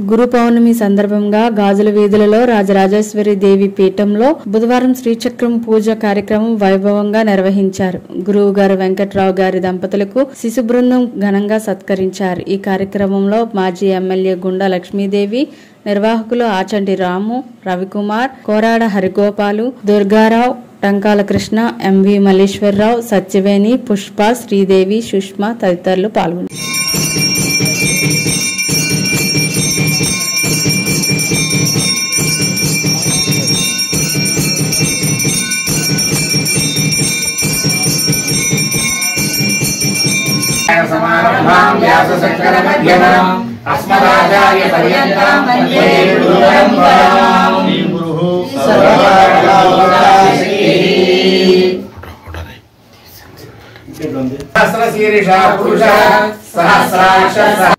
గురు పౌర్ణమి సందర్భంగా గాజుల వీధులలో రాజరాజేశ్వరి దేవి పీఠంలో బుధవారం శ్రీచక్రం పూజ కార్యక్రమం వైభవంగా నిర్వహించారు. గురువు గారు వెంకట్రావు గారి దంపతులకు శిశు బృందం ఘనంగా సత్కరించారు. ఈ కార్యక్రమంలో మాజీ ఎమ్మెల్యే గుండా లక్ష్మీదేవి నిర్వాహకులు ఆచంటి రాము రవికుమార్ కోరాడ హరిగోపాలు దుర్గారావు టంకాల కృష్ణ ఎంవి మల్లేశ్వరరావు సత్యవేణి పుష్ప శ్రీదేవి సుష్మ తదితరులు పాల్గొన్నారు. समारम्भाम् व्यासशङ्करमध्यमाम् अस्मदाचार्य पर्यन्ताम् वन्दे गुरुपरम्पराम् सहस्रशीर्षः पुरुषः सहस्राक्ष सह